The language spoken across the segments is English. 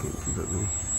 Can't keep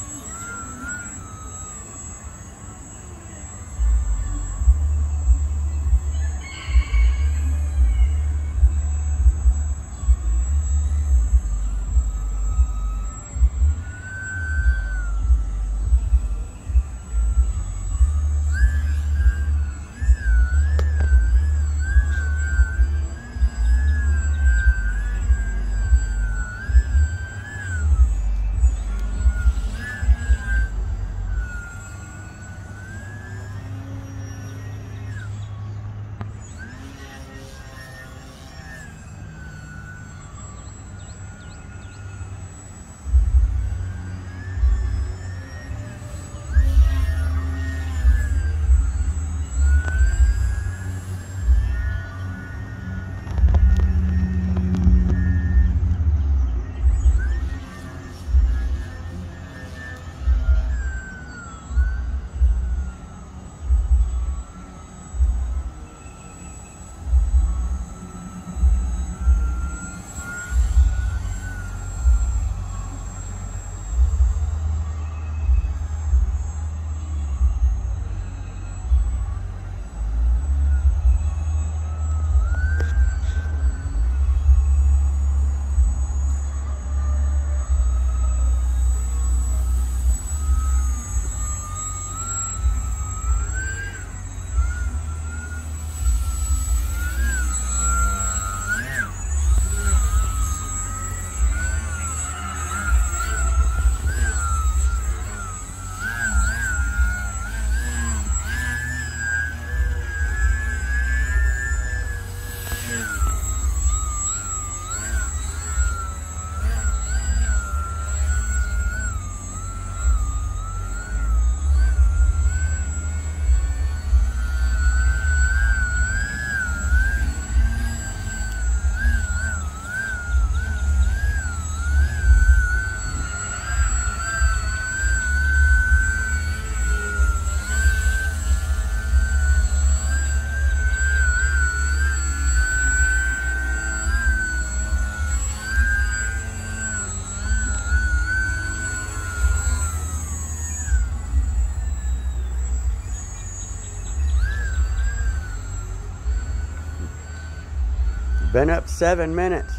Been up seven minutes.